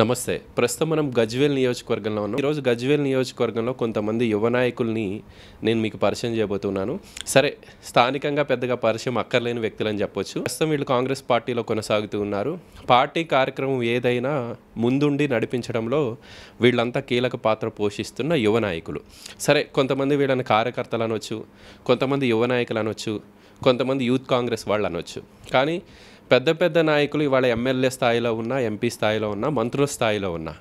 నమస్తే. ప్రస్తుతం మనం గజ్వేల్ నియోజకవర్గంలో ఉన్నాం ఈరోజు గజ్వేల్ నియోజకవర్గంలో కొంతమంది యువ నాయకుల్ని నేను మీకు పరిచయం చేయబోతున్నాను. సరే స్థానికంగా పెద్దగా పరిచయం అక్కర్లేని వ్యక్తులని చెప్పొచ్చు. ప్రస్తుతం వీళ్ళు కాంగ్రెస్ పార్టీలో కొనసాగుతూ ఉన్నారు. పార్టీ కార్యక్రమం ఏదైనా ముందుండి నడిపించడంలో వీళ్ళంతా కీలక పాత్ర పోషిస్తున్న యువ నాయకులు. సరే కొంతమంది వీళ్ళని కార్యకర్తలు అనొచ్చు కొంతమంది యువ నాయకులు అనొచ్చు కొంతమంది యూత్ కాంగ్రెస్ వాళ్ళు అనొచ్చు కానీ పెద్ద పెద్ద నాయకులు ఇవాళ ఎమ్మెల్యే స్థాయిలో ఉన్నా ఎంపీ స్థాయిలో ఉన్నా మంత్రుల స్థాయిలో ఉన్నా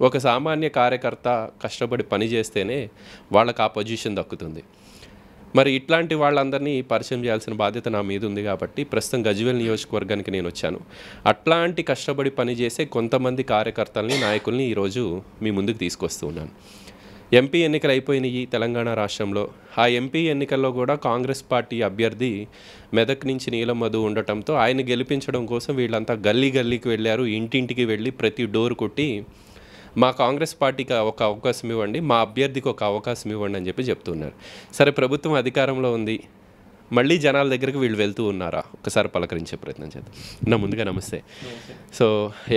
ఒక సామాన్య కార్యకర్త కష్టపడి పని చేస్తేనే వాళ్ళకి ఆ పొజిషన్ దక్కుతుంది. మరి ఇట్లాంటి వాళ్ళందరినీ పరిచయం చేయాల్సిన బాధ్యత నా మీద ఉంది కాబట్టి ప్రస్తుతం గజ్వేల్ నియోజకవర్గానికి నేను వచ్చాను. అట్లాంటి కష్టపడి పనిచేసే కొంతమంది కార్యకర్తల్ని నాయకుల్ని ఈరోజు మీ ముందుకు తీసుకొస్తూ ఉన్నాను. ఎంపీ ఎన్నికలు అయిపోయినాయి తెలంగాణ రాష్ట్రంలో. ఆ ఎంపీ ఎన్నికల్లో కూడా కాంగ్రెస్ పార్టీ అభ్యర్థి మెదక్ నుంచి నీలం మధు ఉండటంతో ఆయన గెలిపించడం కోసం వీళ్ళంతా గల్లీ గల్లీకి వెళ్ళారు. ఇంటింటికి వెళ్ళి ప్రతి డోర్ కొట్టి మా కాంగ్రెస్ పార్టీకి ఒక అవకాశం ఇవ్వండి మా అభ్యర్థికి ఒక అవకాశం ఇవ్వండి అని చెప్పి చెప్తున్నారు. సరే ప్రభుత్వం అధికారంలో ఉంది. మళ్ళీ జనాల దగ్గరికి వీళ్ళు వెళ్తూ ఉన్నారా? ఒకసారి పలకరించే ప్రయత్నం చేద్దాం. నా ముందుగా నమస్తే. సో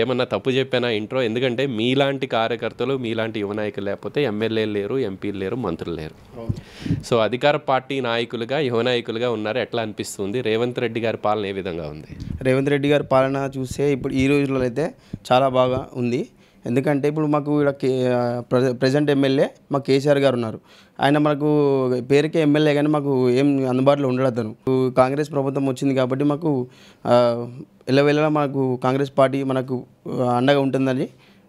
ఏమన్నా తప్పు చెప్పానా ఇంట్రో? ఎందుకంటే మీలాంటి కార్యకర్తలు మీలాంటి యువ నాయకులు లేకపోతే ఎమ్మెల్యేలు లేరు ఎంపీలు లేరు మంత్రులు లేరు. సో అధికార పార్టీ నాయకులుగా యువ నాయకులుగా ఉన్నారు? ఎట్లా అనిపిస్తుంది? రేవంత్ రెడ్డి గారి పాలన ఏ విధంగా ఉంది? రేవంత్ రెడ్డి గారి పాలన చూస్తే ఇప్పుడు ఈ రోజుల్లో అయితే చాలా బాగా ఉంది. ఎందుకంటే ఇప్పుడు మాకు ఇక్కడ ప్రజెంట్ ఎమ్మెల్యే మా కేసీఆర్ గారు ఉన్నారు. ఆయన మనకు పేరుకే ఎమ్మెల్యే కానీ మాకు ఏం అందుబాటులో ఉండడు అతను. కాంగ్రెస్ ప్రభుత్వం వచ్చింది కాబట్టి మాకు ఎల్లవెల్లలా మనకు కాంగ్రెస్ పార్టీ మనకు అండగా ఉంటుందని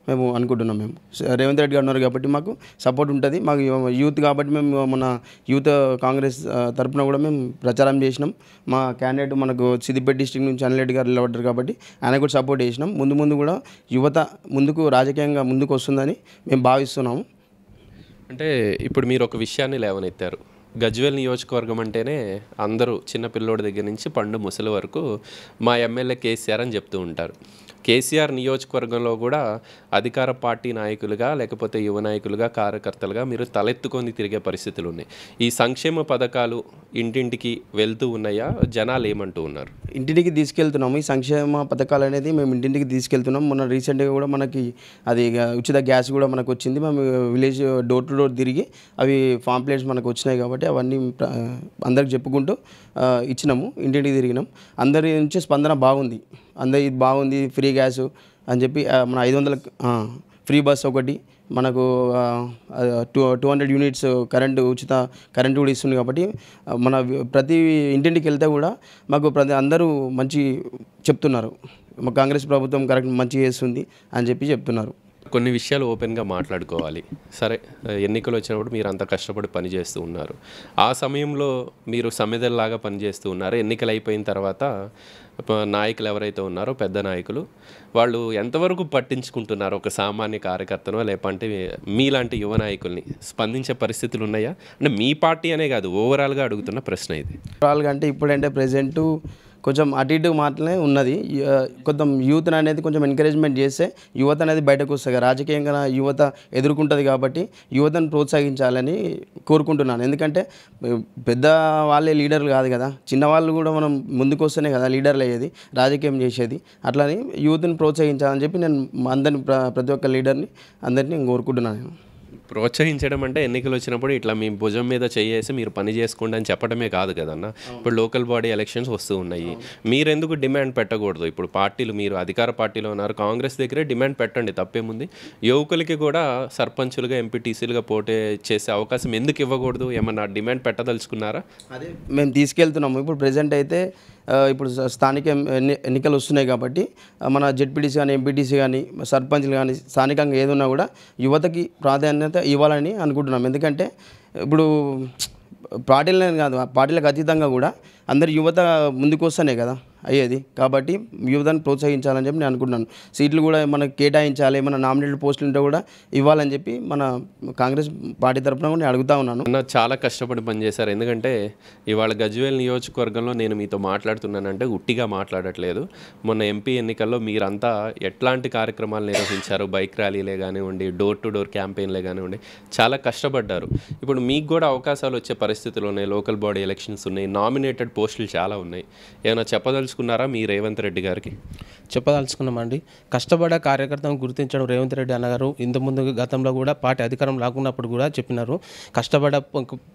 మేము అనుకుంటున్నాం మేము. రేవంత్ రెడ్డి గారు ఉన్నారు కాబట్టి మాకు సపోర్ట్ ఉంటుంది. మాకు యూత్ కాబట్టి మేము మన యూత్ కాంగ్రెస్ తరఫున కూడా మేము ప్రచారం చేసినాం. మా క్యాండిడేట్ మనకు సిద్దిపేట డిస్టిక్ నుంచి అనిరెడ్డి గారు నిలబడ్డారు కాబట్టి ఆయన కూడా సపోర్ట్ చేసినాం. ముందు ముందు కూడా యువత ముందుకు రాజకీయంగా ముందుకు వస్తుందని మేము భావిస్తున్నాము. అంటే ఇప్పుడు మీరు ఒక విషయాన్ని లేవనెత్తారు. గజ్వేల్ నియోజకవర్గం అంటేనే అందరూ చిన్న పిల్లోడి దగ్గర నుంచి పండు ముసలి వరకు మా ఎమ్మెల్యే కేసీఆర్ అని చెప్తూ ఉంటారు. కేసీఆర్ నియోజకవర్గంలో కూడా అధికార పార్టీ నాయకులుగా లేకపోతే యువ నాయకులుగా కార్యకర్తలుగా మీరు తలెత్తుకొని తిరిగే పరిస్థితులు ఉన్నాయి. ఈ సంక్షేమ పథకాలు ఇంటింటికి వెళ్తూ ఉన్నాయా? జనాలు ఏమంటూ ఉన్నారు? ఇంటింటికి తీసుకెళ్తున్నాము. ఈ సంక్షేమ పథకాలు అనేది మేము ఇంటింటికి తీసుకెళ్తున్నాం. మొన్న రీసెంట్గా కూడా మనకి అది ఉచిత గ్యాస్ కూడా మనకు వచ్చింది. మేము విలేజ్ డోర్ టు డోర్ తిరిగి అవి పాంప్లెట్స్ మనకు వచ్చినాయి కాబట్టి అవన్నీ అందరికి చెప్పుకుంటూ ఇచ్చినాము. ఇంటింటికి తిరిగినాం. అందరి నుంచి స్పందన బాగుంది. అందరి ఇది బాగుంది ఫ్రీ గ్యాస్ అని చెప్పి మన ఐదు వందల ఫ్రీ బస్ ఒకటి మనకు two two hundred units current ఉచిత కరెంటు కూడా ఇస్తుంది కాబట్టి మన ప్రతి ఇంటింటికి వెళ్తే కూడా మాకు ప్రతి అందరూ మంచి చెప్తున్నారు. మా కాంగ్రెస్ ప్రభుత్వం కరెక్ట్ మంచి చేస్తుంది అని చెప్పి చెప్తున్నారు. కొన్ని విషయాలు ఓపెన్గా మాట్లాడుకోవాలి. సరే ఎన్నికలు వచ్చినప్పుడు మీరు అంత కష్టపడి పనిచేస్తూ ఉన్నారు. ఆ సమయంలో మీరు సమ్మెదల్లాగా పనిచేస్తూ ఉన్నారు. ఎన్నికలు అయిపోయిన తర్వాత నాయకులు ఎవరైతే ఉన్నారో పెద్ద నాయకులు వాళ్ళు ఎంతవరకు పట్టించుకుంటున్నారు? ఒక సామాన్య కార్యకర్తను లేకపోతే మీలాంటి యువ నాయకుల్ని స్పందించే పరిస్థితులు ఉన్నాయా? అంటే మీ పార్టీ అనే కాదు ఓవరాల్గా అడుగుతున్న ప్రశ్న ఇది. ఓవరాల్గా అంటే ఇప్పుడంటే ప్రజెంటు కొంచెం అటు ఇటు మాటలే ఉన్నది. కొంచెం యూత్ అనేది కొంచెం ఎంకరేజ్మెంట్ చేస్తే యువత అనేది బయటకు వస్తుంది. రాజకీయంగా యువత ఎదుర్కొంటుంది కాబట్టి యువతను ప్రోత్సహించాలని కోరుకుంటున్నాను. ఎందుకంటే పెద్ద వాళ్ళే లీడర్లు కాదు కదా. చిన్నవాళ్ళు కూడా మనం ముందుకు వస్తేనే కదా లీడర్లు అయ్యేది రాజకీయం చేసేది. అట్లని యూత్ని ప్రోత్సహించాలని చెప్పి నేను అందరిని ప్ర- ప్రతి ఒక్క లీడర్ని అందరినీ కోరుకుంటున్నాను. నేను ప్రోత్సహించడం అంటే ఎన్నికలు వచ్చినప్పుడు ఇట్లా మీ భుజం మీద చేయేసి మీరు పని చేసుకోండి అని చెప్పడమే కాదు కదన్న. ఇప్పుడు లోకల్ బాడీ ఎలక్షన్స్ వస్తూ ఉన్నాయి. మీరెందుకు డిమాండ్ పెట్టకూడదు? ఇప్పుడు పార్టీలు మీరు అధికార పార్టీలో ఉన్నారు కాంగ్రెస్ దగ్గరే డిమాండ్ పెట్టండి తప్పేముంది? యువకులకి కూడా సర్పంచులుగా ఎంపీటీసీలుగా పోటీ చేసే అవకాశం ఎందుకు ఇవ్వకూడదు? ఏమన్నా డిమాండ్ పెట్టదలుచుకున్నారా? అదే మేము తీసుకెళ్తున్నాము. ఇప్పుడు ప్రజెంట్ అయితే ఇప్పుడు స్థానిక ఎన్ని- ఎన్నికలు వస్తున్నాయి కాబట్టి మన జెడ్పీటీసీ కానీ ఎంపీటీసీ కానీ సర్పంచ్లు కానీ స్థానికంగా ఏదున్నా కూడా యువతకి ప్రాధాన్యత ఇవ్వాలని అనుకుంటున్నాం. ఎందుకంటే ఇప్పుడు పార్టీలనే కాదు పార్టీలకు అతీతంగా కూడా అందరు యువత ముందుకు వస్తేనే కదా. అయ్యేది. కాబట్టి యువతను ప్రోత్సహించాలని చెప్పి నేను అనుకుంటున్నాను. సీట్లు కూడా మనకు కేటాయించాలి ఏమైనా నామినేటెడ్ పోస్టులు ఉంటే కూడా ఇవ్వాలని చెప్పి మన కాంగ్రెస్ పార్టీ తరఫున కూడా నేను అడుగుతా ఉన్నాను. నా చాలా కష్టపడి పనిచేశారు. ఎందుకంటే ఇవాళ గజ్వేల్ నియోజకవర్గంలో నేను మీతో మాట్లాడుతున్నానంటే ఉట్టిగా మాట్లాడట్లేదు. మొన్న ఎంపీ ఎన్నికల్లో మీరంతా ఎట్లాంటి కార్యక్రమాలు నిర్వహించారు? బైక్ ర్యాలీలే కానివ్వండి డోర్ టు డోర్ క్యాంపెయిన్లే కానివ్వండి చాలా కష్టపడ్డారు. ఇప్పుడు మీకు కూడా అవకాశాలు వచ్చే పరిస్థితులు ఉన్నాయి. లోకల్ బాడీ ఎలక్షన్స్ ఉన్నాయి. నామినేటెడ్ పోస్టులు చాలా ఉన్నాయి. ఏమైనా చెప్పదలుచు చెప్పదలుచుకున్నారా మీ రేవంత్ రెడ్డి గారికి? చెప్పదలుచుకున్నామండి. కష్టపడే కార్యకర్తను గుర్తించడం రేవంత్ రెడ్డి అన్నగారు ఇంత ముందు గతంలో కూడా పార్టీ అధికారం రాకున్నప్పుడు కూడా చెప్పినారు. కష్టపడ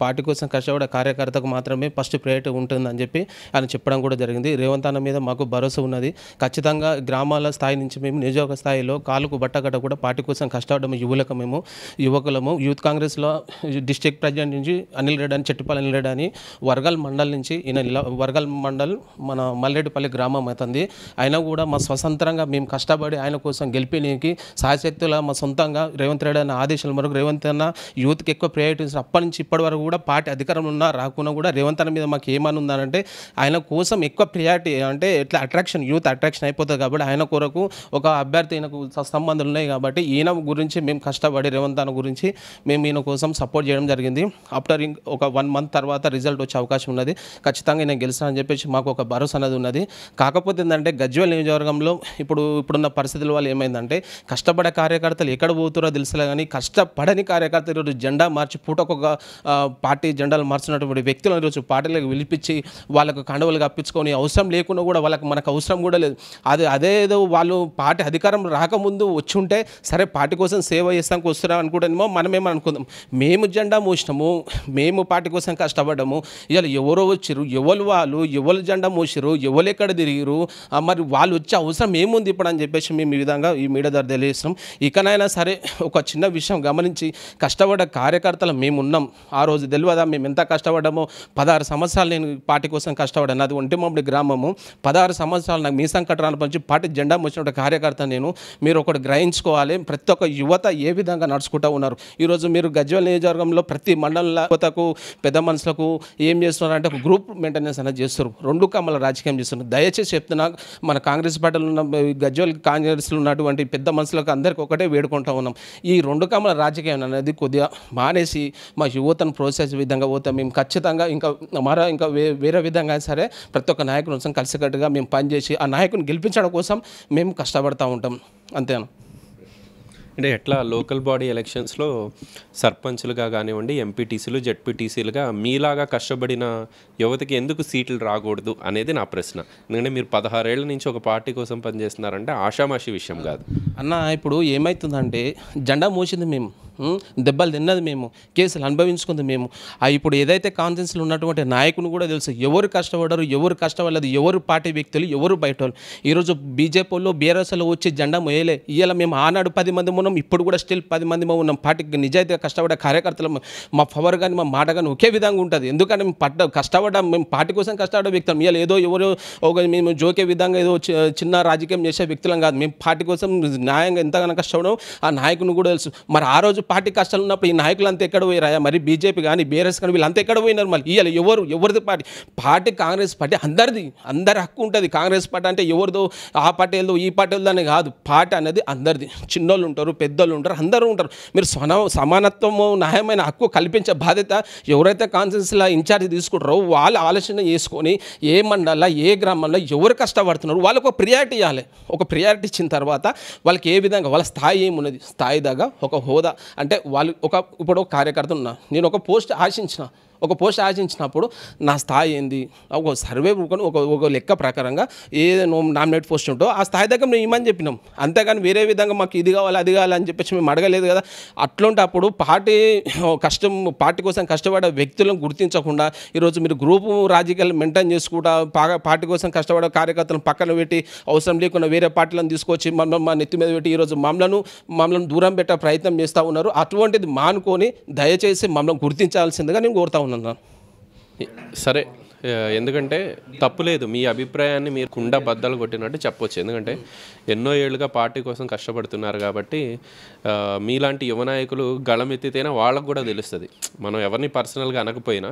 పార్టీ కోసం కష్టపడే కార్యకర్తకు మాత్రమే ఫస్ట్ ప్రయారిటీ ఉంటుందని చెప్పి ఆయన చెప్పడం కూడా జరిగింది. రేవంత్ అన్న మీద మాకు భరోసా ఉన్నది. ఖచ్చితంగా గ్రామాల స్థాయి నుంచి మేము నియోజక స్థాయిలో కాలుకు బట్టగట్ట కూడా పార్టీ కోసం కష్టపడడం యువలకు మేము యువకులము యూత్ కాంగ్రెస్లో డిస్ట్రిక్ట్ ప్రెసిడెంట్ నుంచి అనిల్ రెడ్డి అని చెట్టుపల్లి అనిల్ రెడ్డి అని వర్గల్ మండల్ నుంచి ఈయన ఇలా వర్గల్ మండల్ మన మల్లెడ్డిపల్లి గ్రామం అవుతుంది. అయినా కూడా మా స్వతంత్రంగా మేము కష్టపడి ఆయన కోసం గెలిపినీకి సాయశక్తుల మా సొంతంగా రేవంత్ రెడ్డి అన్న ఆదేశాల మేరకు రేవంత్ అన్న యూత్కి ఎక్కువ ప్రయారిటీ అప్పటి నుంచి ఇప్పటి వరకు కూడా పార్టీ అధికారంలో ఉన్నా రాకున్నా కూడా రేవంత్ అన్న మీద మాకు ఏమని ఉందంటే ఆయన కోసం ఎక్కువ ప్రియారిటీ అంటే ఎట్లా అట్రాక్షన్ యూత్ అట్రాక్షన్ అయిపోతుంది కాబట్టి ఆయన కొరకు ఒక అభ్యర్థి ఈయనకు సంబంధాలు ఉన్నాయి కాబట్టి ఈయన గురించి మేము కష్టపడి రేవంత్ అన్న గురించి మేము ఈయన కోసం సపోర్ట్ చేయడం జరిగింది. ఆఫ్టర్ ఒక వన్ మంత్ తర్వాత రిజల్ట్ వచ్చే అవకాశం ఉన్నది. ఖచ్చితంగా నేను గెలుస్తానని చెప్పేసి మాకు ఒక భరోసా అనేది ఉన్నది. కాకపోతే ఏంటంటే గజ్వేల్ నియోజకవర్గంలో ఇప్పుడు ఇప్పుడున్న పరిస్థితుల వల్ల ఏమైందంటే కష్టపడే కార్యకర్తలు ఎక్కడ పోతారో తెలుసులే కానీ కష్టపడని కార్యకర్తలు ఈరోజు జెండా మార్చి పూటకొక పార్టీ జెండాలు మార్చినటువంటి వ్యక్తులను ఈరోజు పార్టీలకు పిలిపించి వాళ్ళకు కండవలు కప్పించుకొని అవసరం లేకుండా కూడా వాళ్ళకి మనకు అవసరం కూడా లేదు. అది అదేదో వాళ్ళు పార్టీ అధికారం రాకముందు వచ్చి ఉంటే సరే పార్టీ కోసం సేవ చేస్తానికి వస్తున్నాం అనుకుంటానేమో మనమేమో అనుకుందాం? మేము జెండా మోసినాము మేము పార్టీ కోసం కష్టపడ్డాము. ఇవాళ ఎవరో వచ్చారు ఎవరు వాళ్ళు ఎవరు జెండా మోసారు ఎవరు ఎక్కడ తిరిగిరు? మరి వాళ్ళు వచ్చే అవసరం ఏముంది ఇప్పుడు అని చెప్పేసి మేము ఈ విధంగా ఈ మీడియా ద్వారా తెలియజేస్తున్నాం. ఇకనైనా సరే ఒక చిన్న విషయం గమనించి కష్టపడ్డ కార్యకర్తలు మేము ఉన్నాం ఆ రోజు తెలియదా? మేము ఎంత కష్టపడ్డామో? పదహారు సంవత్సరాలు నేను పార్టీ కోసం కష్టపడాను అది ఒంటిమామిడి గ్రామము. పదహారు సంవత్సరాలు నాకు మీ సంకటరాలు పంచి పార్టీ జెండా వచ్చిన కార్యకర్త నేను. మీరు ఒకటి గ్రహించుకోవాలి. ప్రతి ఒక్క యువత ఏ విధంగా నడుచుకుంటూ ఉన్నారు? ఈరోజు మీరు గజ్వల్ నియోజకవర్గంలో ప్రతి మండలంలో యువతకు పెద్ద మనుషులకు ఏం చేస్తున్నారు అంటే ఒక గ్రూప్ మెయింటెనెన్స్ అనేది చేస్తారు రెండు కమ్మల రాజకీయం చేస్తున్నారు దయచేసి చెప్తున్నా మన కాంగ్రెస్ పార్టీలో ఉన్న గజ్వల్ కాంగ్రెస్లో ఉన్నటువంటి పెద్ద మనుషులకు అందరికీ ఒకటే వేడుకుంటా ఉన్నాం. ఈ రెండు కమ్మల రాజకీయం అనేది కొద్దిగా మానేసి మా యువతను ప్రోత్సహించే విధంగా పోతాం మేము ఖచ్చితంగా ఇంకా మరో ఇంకా వే వేరే విధంగా సరే ప్రతి ఒక్క నాయకుని కోసం కలిసికట్టుగా మేము పనిచేసి ఆ నాయకుని గెలిపించడం కోసం మేము కష్టపడతా ఉంటాం. అంతేనా? అంటే ఎట్లా లోకల్ బాడీ ఎలక్షన్స్లో సర్పంచ్లుగా కానివ్వండి ఎంపీటీసీలు జెడ్పీటీసీలుగా మీలాగా కష్టపడిన యువతకి ఎందుకు సీట్లు రాకూడదు అనేది నా ప్రశ్న. ఎందుకంటే మీరు పదహారేళ్ళ నుంచి ఒక పార్టీ కోసం పనిచేస్తున్నారంటే ఆషామాషి విషయం కాదు. అన్న ఇప్పుడు ఏమవుతుందంటే జెండా మోసింది మేము దెబ్బలు తిన్నది మేము కేసులు అనుభవించుకుంది మేము. ఆ ఇప్పుడు ఏదైతే కాన్ఫరెన్స్లో ఉన్నటువంటి నాయకుని కూడా తెలుసు ఎవరు కష్టపడరు ఎవరు కష్టపడలేదు ఎవరు పార్టీ వ్యక్తులు ఎవరు బయట వాళ్ళు ఈరోజు బీజేపీలో బీఆర్ఎస్లో వచ్చి జెండా మోయలే. ఇవాళ మేము ఆనాడు పది మంది ఉన్నాం ఇప్పుడు కూడా స్టిల్ పది మంది ఉన్నాం. పార్టీకి నిజాయితీగా కష్టపడే కార్యకర్తలు మా పవర్ కానీ మా మాట కానీ ఒకే విధంగా ఉంటుంది. ఎందుకంటే మేము పడ్డ కష్టపడ్డ మేము పార్టీ కోసం కష్టపడే వ్యక్తులం. ఇవాళ ఏదో ఎవరో ఒక మేము జోకే విధంగా ఏదో చిన్న రాజకీయం చేసే వ్యక్తులం కాదు. మేము పార్టీ కోసం న్యాయంగా ఎంతగానో కష్టపడడం ఆ నాయకుని కూడా తెలుసు. మరి ఆ రోజు పార్టీ కష్టాలు ఉన్నప్పుడు ఈ నాయకులు అంతా ఎక్కడ పోయారా మరి బీజేపీ కానీ బీఆర్ఎస్ కానీ వీళ్ళంతా ఎక్కడ పోయినారు మళ్ళీ ఇవాళ ఎవరు ఎవరిది పార్టీ? పార్టీ కాంగ్రెస్ పార్టీ అందరిది అందరి హక్కు ఉంటుంది. కాంగ్రెస్ పార్టీ అంటే ఎవరిదో ఆ పార్టీ వెళ్దో ఈ పార్టీ వెళ్దో అని కాదు. పార్టీ అనేది అందరిది. చిన్నోళ్ళు ఉంటారు పెద్దలు ఉంటారు అందరూ ఉంటారు. మీరు సన సమానత్వము న్యాయమైన హక్కు కల్పించే బాధ్యత ఎవరైతే కాన్ఫరెన్స్లో ఇన్ఛార్జ్ తీసుకుంటారో వాళ్ళు ఆలోచన చేసుకొని ఏ మండలంలో ఏ గ్రామంలో ఎవరు కష్టపడుతున్నారు వాళ్ళకు ఒక ప్రియారిటీ ఇవ్వాలి. ఒక ప్రియారిటీ ఇచ్చిన తర్వాత వాళ్ళకి ఏ విధంగా వాళ్ళ స్థాయి ఏమున్నది? స్థాయి దాకా ఒక హోదా. అంటే వాళ్ళు ఒక ఇప్పుడు ఒక కార్యకర్త ఉన్నా నేను ఒక పోస్ట్ ఆశించిన ఒక పోస్ట్ ఆశించినప్పుడు నా స్థాయి ఏంది? ఒక సర్వే ఒక ఒక లెక్క ప్రకారంగా ఏ నామినేట్ పోస్ట్ ఉంటో ఆ స్థాయి దగ్గర మేము ఇమ్మని చెప్పినాం. అంతేగాని వేరే విధంగా మాకు ఇది కావాలి అది కావాలి అని చెప్పేసి మేము అడగలేదు కదా. అట్లాంటి అప్పుడు పార్టీ కష్టం పార్టీ కోసం కష్టపడే వ్యక్తులను గుర్తించకుండా ఈరోజు మీరు గ్రూపు రాజకీయాలు మెయింటైన్ చేసుకుంటా బాగా పార్టీ కోసం కష్టపడే కార్యకర్తలను పక్కన పెట్టి అవసరం లేకుండా వేరే పార్టీలను తీసుకొచ్చి మమ్మల్ని మా నెత్తి మీద పెట్టి ఈరోజు మమ్మలను మమ్మల్ని దూరం పెట్టే ప్రయత్నం చేస్తూ ఉన్నారు. అటువంటిది మానుకొని దయచేసి మమ్మల్ని గుర్తించాల్సిందిగా నేను కోరుతా ఉందన్న. సరే ఎందుకంటే తప్పులేదు మీ అభిప్రాయాన్ని మీరు కుండ బద్దలు కొట్టినట్టు చెప్పొచ్చు. ఎందుకంటే ఎన్నో ఏళ్ళుగా పార్టీ కోసం కష్టపడుతున్నారు కాబట్టి మీలాంటి యువ నాయకులు గళమెత్తితేనే వాళ్ళకు కూడా తెలుస్తుంది. మనం ఎవరిని పర్సనల్గా అనకపోయినా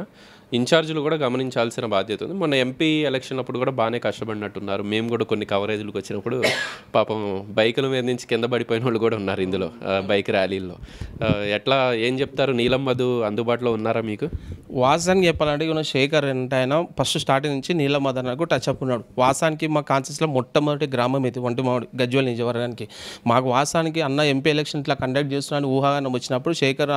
ఇన్ఛార్జీలు కూడా గమనించాల్సిన బాధ్యత ఉంది. మొన్న ఎంపీ ఎలక్షన్ అప్పుడు కూడా బాగానే కష్టపడినట్టున్నారు. మేము కూడా కొన్ని కవరేజీలకు వచ్చినప్పుడు పాపం బైకుల మీద నుంచి కింద పడిపోయిన వాళ్ళు కూడా ఉన్నారు ఇందులో బైక్ ర్యాలీల్లో. ఎట్లా ఏం చెప్తారు? నీలం మధు అందుబాటులో ఉన్నారా మీకు? వాసానికి చెప్పాలంటే ఇక శేఖర్ అంటే ఆయన ఫస్ట్ స్టార్టింగ్ నుంచి నీలం మధు అన్నకు టచ్ అప్ ఉన్నాడు. వాసానికి మా కాన్సెస్లో మొట్టమొదటి గ్రామం ఇది ఒంటిమామిడి గజ్వల్ నిజవర్గానికి మాకు వాసానికి అన్న ఎంపీ ఎలక్షన్ ఇట్లా కండక్ట్ చేస్తున్నాను ఊహాగానం వచ్చినప్పుడు శేఖర్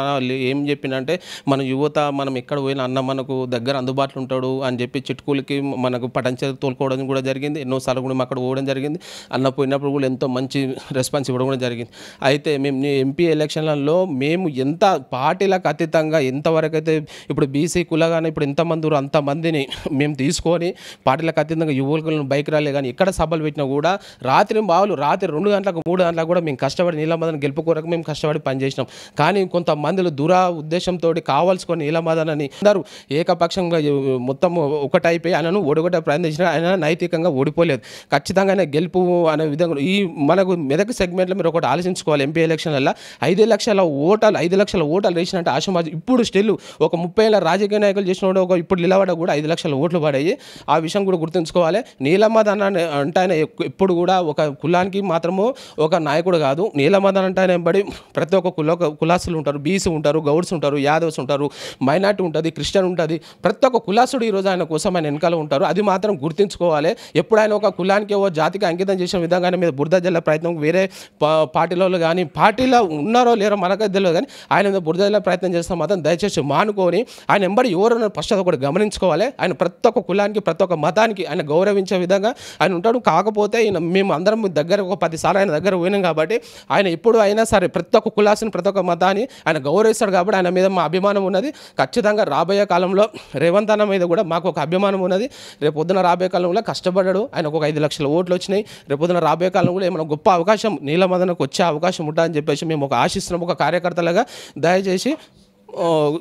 ఏం చెప్పిందంటే మన యువత మనం ఎక్కడ పోయినా అన్న మనకు దగ్గర అందుబాటులో ఉంటాడు అని చెప్పి చిట్కూలకి మనకు పటంచ తోలుకోవడం కూడా జరిగింది. ఎన్నోసార్లు కూడా మేము అక్కడ పోవడం జరిగింది. అన్న పోయినప్పుడు కూడా ఎంతో మంచి రెస్పాన్స్ ఇవ్వడం కూడా జరిగింది. అయితే మేము ఎంపీ ఎలక్షన్లలో మేము ఎంత పార్టీలకు అతీతంగా ఎంతవరకు అయితే ఇప్పుడు బీసీ కులగానే ఇప్పుడు ఎంతమంది అంతమందిని మేము తీసుకొని పార్టీలకు అతీతంగా యువకులను బైక్ రాలే కానీ ఎక్కడ సభలు పెట్టినా కూడా రాత్రి బావులు రాత్రి రెండు గంటలకు మూడు గంటలకు కూడా మేము కష్టపడి నీలమదన గెలుపు కొరకు మేము కష్టపడి పనిచేసినాం. కానీ కొంతమందిలో దురా ఉద్దేశంతో కావాల్సుకొని నీలమదనని అందరూ ఏకపక్షంగా ఎ- మొత్తం ఒకటైపోయి ఆయనను ఓడగొట్ట ప్రయత్నించిన ఆయన నైతికంగా ఓడిపోలేదు. ఖచ్చితంగా ఆయన గెలుపు అనే విధంగా ఈ మనకు మెదక్ సెగ్మెంట్లో మీరు ఒకటి ఆలోచించుకోవాలి. ఎంపీ ఎలక్షన్లలో ఐదు లక్షల ఓటాలు ఐదు లక్షల ఓటాలు వేసినట్టు ఆశమాజు ఇప్పుడు స్టిల్ ఒక ముప్పై ఏళ్ళ రాజకీయ నాయకులు చేసిన ఒక ఇప్పుడు నిలబడ కూడా ఐదు లక్షల ఓట్లు పడాయి. ఆ విషయం కూడా గుర్తుంచుకోవాలి. నీలమదన్ అనే అంటే ఆయన ఎప్పుడు కూడా ఒక కులానికి మాత్రము ఒక నాయకుడు కాదు. నీలమదన్ అంటే ఆయన బడి ప్రతి ఒక్క కుల కులాసులు ఉంటారు. బీసీ ఉంటారు గౌడ్స్ ఉంటారు యాదవ్స్ ఉంటారు మైనార్టీ ఉంటుంది క్రిస్టియన్ ఉంటుంది. ప్రతి ఒక్క కులాసుడు ఈరోజు ఆయన కోసం ఆయన వెనకాల ఉంటారు. అది మాత్రం గుర్తించుకోవాలి. ఎప్పుడు ఆయన ఒక కులానికి ఓ జాతికి అంకితం చేసిన విధంగానే మీద బురద జల్ల ప్రయత్నం వేరే పా- పార్టీలో కానీ పార్టీలో ఉన్నారో లేరో మనకైతే తెలియదు కానీ ఆయన మీద బురద జల్ల ప్రయత్నం చేస్తే మాత్రం దయచేసి మానుకొని ఆయన ఎంబడి ఎవరన్నా ఫస్ట్ అది ఒకటి గమనించుకోవాలి. ఆయన ప్రతి ఒక్క కులానికి ప్రతి ఒక్క మతానికి ఆయన గౌరవించే విధంగా ఆయన ఉంటాడు. కాకపోతే ఈయన మేము అందరం దగ్గర ఒక పదిసార్లు ఆయన దగ్గర పోయినాం కాబట్టి ఆయన ఎప్పుడు అయినా సరే ప్రతి ఒక్క కులాసుని ప్రతి ఒక్క మతాన్ని ఆయన గౌరవిస్తాడు కాబట్టి ఆయన మీద మా అభిమానం ఉన్నది. ఖచ్చితంగా రాబోయే కాలంలో రేవంత్ అన్న మీద కూడా మాకు ఒక అభిమానం ఉన్నది. రేపు పొద్దున రాబోయే కాలంలో కష్టపడ్డాడు. ఆయనకు ఒక ఐదు లక్షల ఓట్లు వచ్చినాయి. రేపు పొద్దున రాబోయే కాలంలో కూడా ఏమైనా గొప్ప అవకాశం నీలమదనకు వచ్చే అవకాశం ఉంటుందని చెప్పేసి మేము ఒక ఆశిస్తున్నాం. ఒక కార్యకర్తలుగా దయచేసి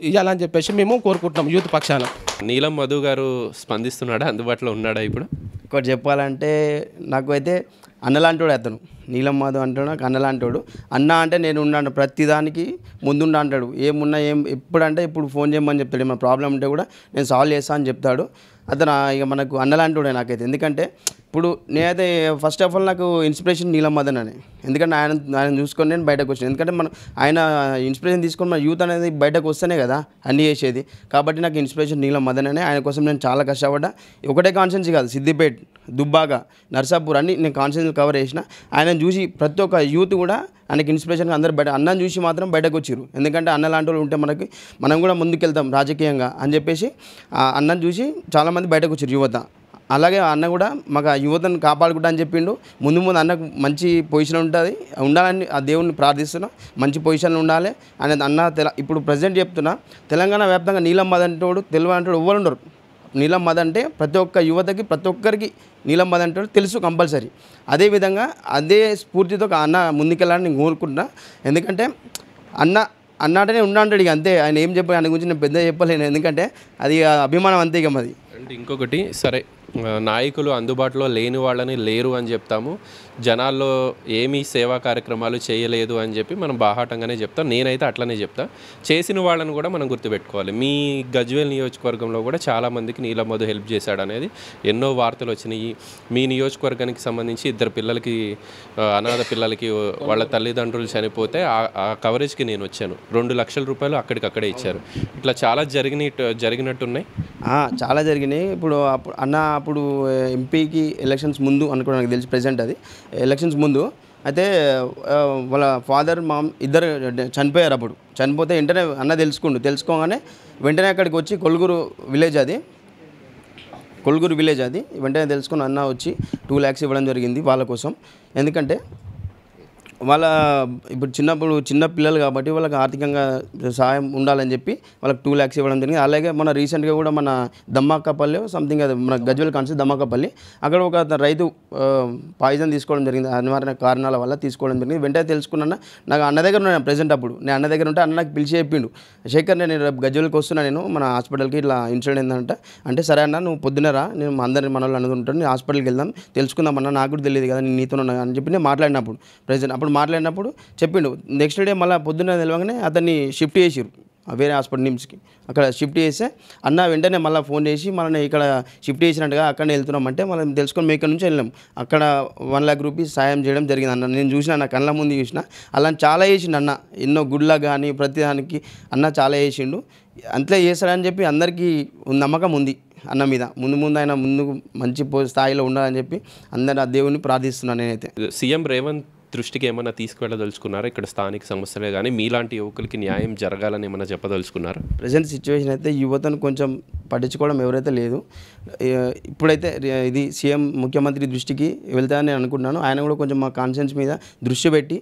ఇవ్వాలని చెప్పేసి మేము కోరుకుంటున్నాం యూత్ పక్షాన. నీలం మధు గారు స్పందిస్తున్నాడా? అందుబాటులో ఉన్నాడా ఇప్పుడు? ఒకటి చెప్పాలంటే నాకు అయితే అన్నలాంటోడు అతను. నీలం మాధవ్ అంటాడు నాకు అన్న లాంటాడు. అన్న అంటే నేను ఉన్నాను ప్రతిదానికి ముందుండా అంటాడు. ఏమున్నా ఏం ఎప్పుడంటే ఇప్పుడు ఫోన్ చేయమని చెప్తాడు. ఏమైనా ప్రాబ్లం ఉంటే కూడా నేను సాల్వ్ చేస్తాను అని చెప్తాడు. అతను ఇక మనకు అన్నలాంటి నాకైతే. ఎందుకంటే ఇప్పుడు నేనైతే ఫస్ట్ ఆఫ్ ఆల్ నాకు ఇన్స్పిరేషన్ నీలం మదన్ అని. ఎందుకంటే ఆయన ఆయన చూసుకొని నేను బయటకు వచ్చాను. ఎందుకంటే మనం ఆయన ఇన్స్పిరేషన్ తీసుకొని మన యూత్ అనేది బయటకు వస్తేనే కదా అన్నీ చేసేది. కాబట్టి నాకు ఇన్స్పిరేషన్ నీలం మదన్ అనే. ఆయన కోసం నేను చాలా కష్టపడ్డా. ఒకటే కాన్సెన్స్ కాదు సిద్దిపేట్ దుబ్బాక నర్సాపూర్ అన్ని నేను కాన్షియన్స్ కవర్ చేసిన. ఆయన చూసి ప్రతి ఒక్క యూత్ కూడా ఆయనకి ఇన్స్పిరేషన్గా అందరు బయట అన్నని చూసి మాత్రం బయటకు వచ్చారు ఎందుకంటే అన్న లాంటి వాళ్ళు ఉంటే మనకి మనం కూడా ముందుకెళ్తాం రాజకీయంగా అని చెప్పేసి ఆ అన్నని చూసి చాలామంది బయటకు వచ్చారు యువత. అలాగే అన్న కూడా మాకు ఆ యువతను కాపాడుకుంటా అని చెప్పిండు. ముందు ముందు అన్నకు మంచి పొజిషన్ ఉంటుంది. ఉండాలని ఆ దేవుడిని ప్రార్థిస్తున్నా. మంచి పొజిషన్లో ఉండాలి. అనేది అన్న తెల ఇప్పుడు ప్రజెంట్ చెప్తున్నా. తెలంగాణ వ్యాప్తంగా నీలం మద అంటోడు తెలుగు అంటాడు ఎవ్వరు ఉండరు. నీలం మద అంటే ప్రతి ఒక్క యువతకి ప్రతి ఒక్కరికి నీలం మద అంటాడు తెలుసు కంపల్సరీ. అదేవిధంగా అదే స్ఫూర్తితో ఒక అన్న ముందుకెళ్ళాలని నేను కోరుకుంటున్నా. ఎందుకంటే అన్న అన్నాటనే ఉన్నాడు ఇక అంతే. ఆయన ఏం చెప్పాలి ఆయన గురించి నేను పెద్ద చెప్పలేను. ఎందుకంటే అది అభిమానం అంతే ఇక మాది. ఇంకొకటి సరే. నాయకులు అందుబాటులో లేని వాళ్ళని లేరు అని చెప్తాము. జనాల్లో ఏమీ సేవా కార్యక్రమాలు చేయలేదు అని చెప్పి మనం బాహాటంగానే చెప్తాం. నేనైతే అట్లనే చెప్తా. చేసిన వాళ్ళని కూడా మనం గుర్తుపెట్టుకోవాలి. మీ గజ్వేల్ నియోజకవర్గంలో కూడా చాలామందికి నీలమధు హెల్ప్ చేశాడు అనేది ఎన్నో వార్తలు వచ్చినాయి. మీ నియోజకవర్గానికి సంబంధించి ఇద్దరు పిల్లలకి అనాథ పిల్లలకి వాళ్ళ తల్లిదండ్రులు చనిపోతే ఆ- కవరేజ్కి నేను వచ్చాను. రెండు లక్షల రూపాయలు అక్కడికక్కడే ఇచ్చారు. ఇట్లా చాలా జరిగినట్టు జరిగినట్టున్నాయి. చాలా జరిగినాయి. ఇప్పుడు అప్పుడు అన్న అప్పుడు ఎంపీకి ఎలక్షన్స్ ముందు అనుకోవడం నాకు తెలిసి ప్రెసెంట్ అది. ఎలక్షన్స్ ముందు అయితే వాళ్ళ ఫాదర్ మామ్ ఇద్దరు చనిపోయారు అప్పుడు. చనిపోతే వెంటనే అన్న తెలుసుకుండు. తెలుసుకోగానే వెంటనే అక్కడికి వచ్చి కొలుగురు విలేజ్ అది. కొలుగురు విలేజ్ అది. వెంటనే తెలుసుకుని అన్న వచ్చి టూ ల్యాక్స్ ఇవ్వడం జరిగింది వాళ్ళ కోసం. ఎందుకంటే వాళ్ళ ఇప్పుడు చిన్నప్పుడు చిన్న పిల్లలు కాబట్టి వాళ్ళకి ఆర్థికంగా సహాయం ఉండాలని చెప్పి వాళ్ళకి టూ ల్యాక్స్ ఇవ్వడం జరిగింది. అలాగే మన రీసెంట్గా కూడా మన దమ్మాకపల్లి సంథింగ్ అది మన గజ్వల్ కాన్సెప్ట్ దమ్మాకపల్లి అక్కడ ఒక రైతు పాయిజన్ తీసుకోవడం జరిగింది. అనివార్య కారణాల వల్ల తీసుకోవడం జరిగింది. వెంటనే తెలుసుకున్నా నాకు అన్న దగ్గర ఉన్నాను ప్రజెంట్ అప్పుడు. నేను అన్న దగ్గర ఉంటే అన్న నాకు పిలిచి చెప్పిండు. శేఖర్ నేను రేపు గజ్వల్కి వస్తున్నా నేను మన హాస్పిటల్కి ఇట్లా ఇన్సిడెంట్ ఏంటంటే అంటే సరే అన్న నువ్వు పొద్దునరా నేను అందరిని మనల్ని మన వాళ్ళు అనుకుంటాను హాస్పిటల్కి వెళ్దాం తెలుసుకుందాం అన్న. నాకు కూడా తెలియదు కదా నేను నీతో అని చెప్పి నేను మాట్లాడినప్పుడు. ప్రెజెంట్ అప్పుడు మాట్లాడినప్పుడు చెప్పిండు. నెక్స్ట్ డే మళ్ళీ పొద్దున్న నిలవగానే అతన్ని షిఫ్ట్ చేసిరు వేరే హాస్పిటల్ నిమ్స్కి అక్కడ షిఫ్ట్ చేస్తే అన్న వెంటనే మళ్ళీ ఫోన్ చేసి మనల్ని ఇక్కడ షిఫ్ట్ చేసినట్టుగా అక్కడనే వెళ్తున్నామంటే మనం తెలుసుకొని మేము ఇక్కడ నుంచి వెళ్ళాం. అక్కడ వన్ ల్యాక్ రూపీస్ సాయం చేయడం జరిగింది అన్న. నేను చూసిన నా కళ్ళ ముందు చూసిన. అలా చాలా చేసిండు అన్న. ఎన్నో గుడ్ల కానీ ప్రతిదానికి అన్న చాలా చేసిండు. అంతే చేస్తాడని చెప్పి అందరికీ నమ్మకం ఉంది అన్న మీద. ముందు ముందు ఆయన ముందు మంచి పో- స్థాయిలో ఉండాలని చెప్పి అందరు ఆ దేవుని ప్రార్థిస్తున్నాను నేనైతే. సీఎం రేవంత్ దృష్టికి ఏమైనా తీసుకువెళ్ళదలుచుకున్నారా? ఇక్కడ స్థానిక సమస్యలే కానీ మీలాంటి యువకులకి న్యాయం జరగాలని ఏమైనా చెప్పదలుచుకున్నారా? ప్రజెంట్ సిచ్యువేషన్ అయితే యువతను కొంచెం పట్టించుకోవడం ఎవరైతే లేదు. ఇప్పుడైతే ఇది సీఎం ముఖ్యమంత్రి దృష్టికి వెళ్తానని అనుకుంటున్నాను. ఆయన కూడా కొంచెం మా కాన్షియన్స్ మీద దృష్టి పెట్టి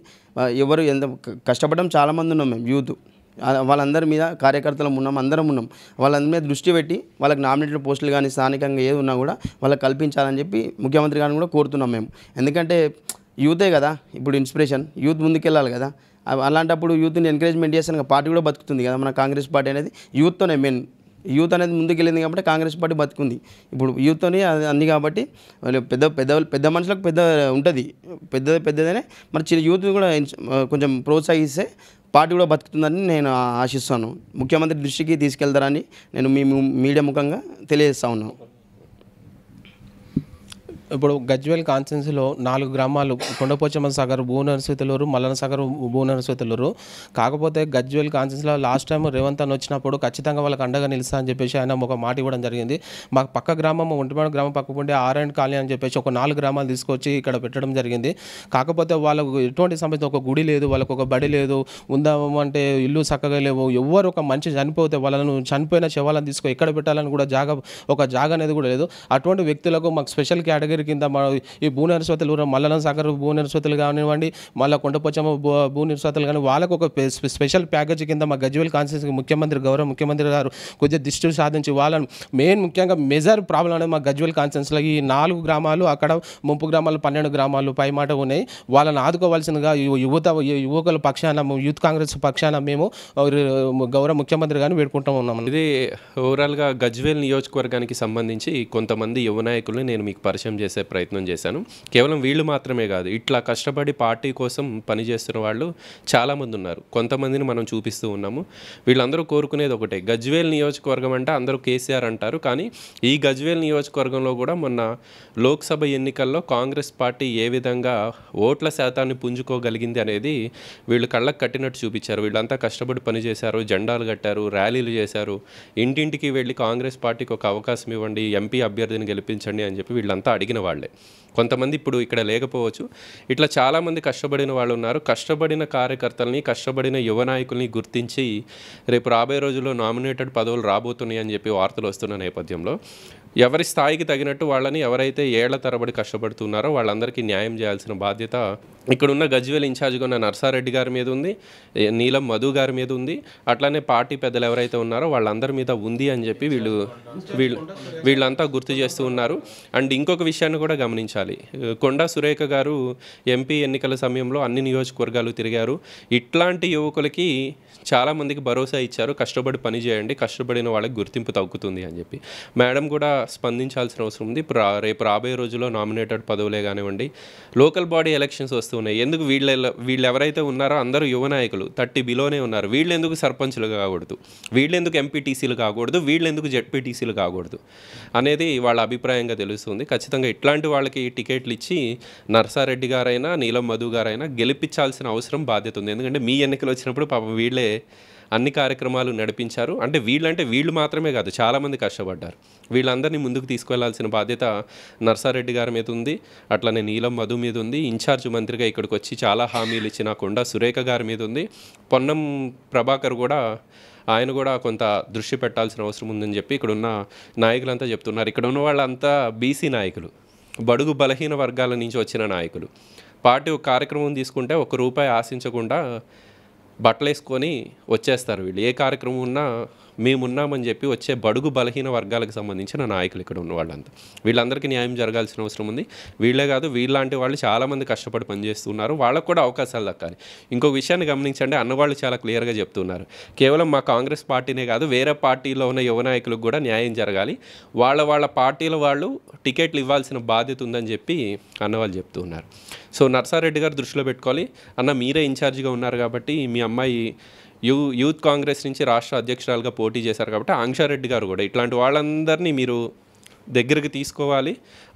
ఎవరు ఎంత కష్టపడడం చాలామంది ఉన్నాం మేము యూత్. వాళ్ళందరి మీద కార్యకర్తలం ఉన్నాం అందరం ఉన్నాం. వాళ్ళందరి మీద దృష్టి పెట్టి వాళ్ళకి నామినేటెడ్ పోస్టులు కానీ స్థానికంగా ఏది ఉన్నా కూడా వాళ్ళకి కల్పించాలని చెప్పి ముఖ్యమంత్రి గారిని కూడా కోరుతున్నాం మేము. ఎందుకంటే యూతే కదా ఇప్పుడు ఇన్స్పిరేషన్ యూత్ ముందుకెళ్ళాలి కదా. అలాంటప్పుడు యూత్ని ఎంకరేజ్మెంట్ చేస్తాను పార్టీ కూడా బతుకుతుంది కదా మన కాంగ్రెస్ పార్టీ అనేది యూత్తోనే మెయిన్ యూత్ అనేది ముందుకెళ్ళింది కాబట్టి కాంగ్రెస్ పార్టీ బతుకుంది. ఇప్పుడు యూత్తోనే అది అన్ని కాబట్టి వాళ్ళు పెద్ద పెద్ద పెద్ద మనుషులకు పెద్ద ఉంటుంది. పెద్ద పెద్దదనే మరి చిన్న యూత్ కూడా కొంచెం ప్రోత్సహిస్తే పార్టీ కూడా బతుకుతుందని నేను ఆశిస్తాను. ముఖ్యమంత్రి దృష్టికి తీసుకెళ్తారని నేను మీ మీడియా ముఖంగా తెలియజేస్తా ఉన్నాను. ఇప్పుడు గజ్వేల్ కాన్స్టెన్సీలో నాలుగు గ్రామాలు కొండపోచమ్మ సాగర్ భువనరస్వతులూరు మల్లన సాగర్ భువనరస్వతులూరు. కాకపోతే గజ్వేల్ కాన్స్టెన్సీలో లాస్ట్ టైం రేవంత్ అని వచ్చినప్పుడు ఖచ్చితంగా వాళ్ళకి అండగా నిలుస్తా అని చెప్పేసి ఆయన ఒక మాట ఇవ్వడం జరిగింది. మా పక్క గ్రామం ఒంటిమాడ గ్రామం పక్క ఉండే ఆర్ అండ్ కాలనీ అని చెప్పేసి ఒక నాలుగు గ్రామాలు తీసుకొచ్చి ఇక్కడ పెట్టడం జరిగింది. కాకపోతే వాళ్ళకు ఎటువంటి సమస్య ఒక గుడి లేదు వాళ్ళకు ఒక బడి లేదు ఉందామంటే ఇల్లు చక్కగా లేవు. ఎవరు ఒక మనిషి చనిపోతే వాళ్ళను చనిపోయిన శవాలను తీసుకో ఎక్కడ పెట్టాలని కూడా జాగా ఒక జాగా అనేది కూడా లేదు. అటువంటి వ్యక్తులకు మాకు స్పెషల్ కేటగిరీ కింద మా ఈ భూనిర్స్వతులు మల్లన సాగర్ భూనిర్స్వతులు కానివ్వండి మళ్ళీ కొండపోచమ్మ భూ భూనిర్స్వతులు కానీ వాళ్ళకు ఒక స్పెషల్ ప్యాకేజ్ కింద మా గజ్వేల్ కాన్స్టిట్యూన్సీ ముఖ్యమంత్రి గౌరవ ముఖ్యమంత్రి గారు కొద్దిగా దృష్టి సాధించి వాళ్ళను మెయిన్ ముఖ్యంగా మెజర్ ప్రాబ్లం అనేది మా గజ్వేల్ కాన్స్టిట్యూన్సీలో ఈ నాలుగు గ్రామాలు అక్కడ ముంపు గ్రామాలు పన్నెండు గ్రామాలు పై మాట ఉన్నాయి. వాళ్ళని ఆదుకోవాల్సిందిగా యువత యువకుల పక్షాన యూత్ కాంగ్రెస్ పక్షాన మేము గౌరవ ముఖ్యమంత్రి గారిని వేడుకుంటూ ఉన్నాం ఇది ఓవరాల్గా గజ్వేల్ నియోజకవర్గానికి సంబంధించి కొంతమంది యువ నాయకుల్ని నేను మీకు పరిచయం చేసే ప్రయత్నం చేశాను. కేవలం వీళ్ళు మాత్రమే కాదు ఇట్లా కష్టపడి పార్టీ కోసం పనిచేస్తున్న వాళ్ళు చాలామంది ఉన్నారు. కొంతమందిని మనం చూపిస్తూ ఉన్నాము. వీళ్ళందరూ కోరుకునేది ఒకటే గజ్వేల్ నియోజకవర్గం అంటే అందరూ కేసీఆర్ అంటారు. కానీ ఈ గజ్వేల్ నియోజకవర్గంలో కూడా మొన్న లోక్సభ ఎన్నికల్లో కాంగ్రెస్ పార్టీ ఏ విధంగా ఓట్ల శాతాన్ని పుంజుకోగలిగింది అనేది వీళ్ళు కళ్ళకు కట్టినట్టు చూపించారు. వీళ్ళంతా కష్టపడి పనిచేశారు జెండాలు కట్టారు ర్యాలీలు చేశారు. ఇంటింటికి వెళ్ళి కాంగ్రెస్ పార్టీకి ఒక అవకాశం ఇవ్వండి ఎంపీ అభ్యర్థిని గెలిపించండి అని చెప్పి వీళ్ళంతా అడిగిన వాళ్ళే. కొంతమంది ఇప్పుడు ఇక్కడ లేకపోవచ్చు. ఇట్లా చాలామంది కష్టపడిన వాళ్ళు ఉన్నారు. కష్టపడిన కార్యకర్తల్ని కష్టపడిన యువ నాయకుల్ని గుర్తించి రేపు రాబోయే రోజుల్లో నామినేటెడ్ పదవులు రాబోతున్నాయి అని చెప్పి వార్తలు వస్తున్న నేపథ్యంలో ఎవరి స్థాయికి తగినట్టు వాళ్ళని ఎవరైతే ఏళ్ళ తరబడి కష్టపడుతున్నారో వాళ్ళందరికీ న్యాయం చేయాల్సిన బాధ్యత ఇక్కడున్న గజ్వేల్ ఇన్ఛార్జ్గా ఉన్న నర్సారెడ్డి గారి మీద ఉంది నీలం మధు గారి మీద ఉంది. అట్లానే పార్టీ పెద్దలు ఎవరైతే ఉన్నారో వాళ్ళందరి మీద ఉంది అని చెప్పి వీళ్ళు వీళ్ళు వీళ్ళంతా గుర్తు చేస్తూ ఉన్నారు. అండ్ ఇంకొక విషయాన్ని కూడా గమనించాలి. కొండా సురేఖ గారు ఎంపీ ఎన్నికల సమయంలో అన్ని నియోజకవర్గాలు తిరిగారు. ఇట్లాంటి యువకులకి చాలామందికి భరోసా ఇచ్చారు. కష్టపడి పని చేయండి కష్టపడిన వాళ్ళకి గుర్తింపు తగ్గుతుంది అని చెప్పి. మేడం కూడా స్పందించాల్సిన అవసరం ఉంది. ఇప్పుడు రేపు రాబోయే రోజుల్లో నామినేటెడ్ పదవులే కానివ్వండి లోకల్ బాడీ ఎలక్షన్స్ వస్తున్నాయి. ఎందుకు వీళ్ళ వీళ్ళు ఎవరైతే ఉన్నారో అందరూ యువ నాయకులు థర్టీ బిలోనే ఉన్నారు. వీళ్ళు ఎందుకు సర్పంచ్లు కాకూడదు? వీళ్ళు ఎందుకు ఎంపీటీసీలు కాకూడదు? వీళ్ళు ఎందుకు జెడ్పీటీసీలు కాకూడదు? అనేది వాళ్ళ అభిప్రాయంగా తెలుస్తుంది. ఖచ్చితంగా ఇట్లాంటి వాళ్ళకి టికెట్లు ఇచ్చి నర్సారెడ్డి గారైనా నీలం మధు గారైనా గెలిపించాల్సిన అవసరం బాధ్యత ఉంది. ఎందుకంటే మీ ఎన్నికలు వచ్చినప్పుడు పాపం వీళ్ళే అన్ని కార్యక్రమాలు నడిపించారు. అంటే వీళ్ళంటే వీళ్ళు మాత్రమే కాదు చాలామంది కష్టపడ్డారు. వీళ్ళందరినీ ముందుకు తీసుకెళ్ళాల్సిన బాధ్యత నర్సారెడ్డి గారి మీద ఉంది. అట్లనే నీలం మధు మీద ఉంది. ఇన్ఛార్జ్ మంత్రిగా ఇక్కడికి వచ్చి చాలా హామీలు ఇచ్చిన కొండ సురేఖ గారి మీద ఉంది. పొన్నం ప్రభాకర్ కూడా ఆయన కూడా కొంత దృష్టి పెట్టాల్సిన అవసరం ఉందని చెప్పి ఇక్కడ ఉన్న నాయకులంతా చెప్తున్నారు. ఇక్కడ ఉన్న వాళ్ళంతా బీసీ నాయకులు బడుగు బలహీన వర్గాల నుంచి వచ్చిన నాయకులు. పార్టీ ఒక కార్యక్రమం తీసుకుంటే ఒక రూపాయి ఆశించకుండా బట్టలు వేసుకొని వచ్చేస్తారు వీళ్ళు. ఏ కార్యక్రమం ఉన్నా మేమున్నామని చెప్పి వచ్చే బడుగు బలహీన వర్గాలకు సంబంధించిన నాయకులు ఇక్కడ ఉన్న వాళ్ళంతా. వీళ్ళందరికీ న్యాయం జరగాల్సిన అవసరం ఉంది. వీళ్ళే కాదు వీళ్ళలాంటి వాళ్ళు చాలామంది కష్టపడి పనిచేస్తున్నారు. వాళ్ళకు కూడా అవకాశాలు దక్కాలి. ఇంకో విషయాన్ని గమనించండి. అన్నవాళ్ళు చాలా క్లియర్గా చెప్తున్నారు. కేవలం మా కాంగ్రెస్ పార్టీనే కాదు వేరే పార్టీలో ఉన్న యువ నాయకులకు కూడా న్యాయం జరగాలి. వాళ్ళ వాళ్ళ పార్టీల వాళ్ళు టికెట్లు ఇవ్వాల్సిన బాధ్యత ఉందని చెప్పి అన్నవాళ్ళు చెప్తూ ఉన్నారు సో నర్సారెడ్డి గారు దృష్టిలో పెట్టుకోవాలి. అన్న మీరే ఇన్ఛార్జిగా ఉన్నారు కాబట్టి మీ అమ్మాయి యూ యూత్ కాంగ్రెస్ నుంచి రాష్ట్ర అధ్యక్షురాలుగా పోటీ చేశారు కాబట్టి ఆంక్షారెడ్డి గారు కూడా. ఇట్లాంటి వాళ్ళందరినీ మీరు దగ్గరికి తీసుకోవాలి.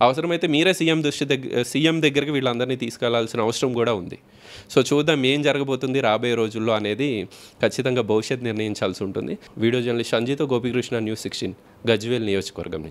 అవసరమైతే మీరే సీఎం దృష్టి దగ్గర సీఎం దగ్గరికి వీళ్ళందరినీ తీసుకెళ్ళాల్సిన అవసరం కూడా ఉంది. సో చూద్దాం ఏం జరగబోతుంది రాబోయే రోజుల్లో అనేది ఖచ్చితంగా భవిష్యత్ నిర్ణయించాల్సి ఉంటుంది. వీడియో జర్నలిస్ట్ సంజీతో గోపికృష్ణ న్యూస్ సిక్స్టీన్ గజ్వేల్ నియోజకవర్గం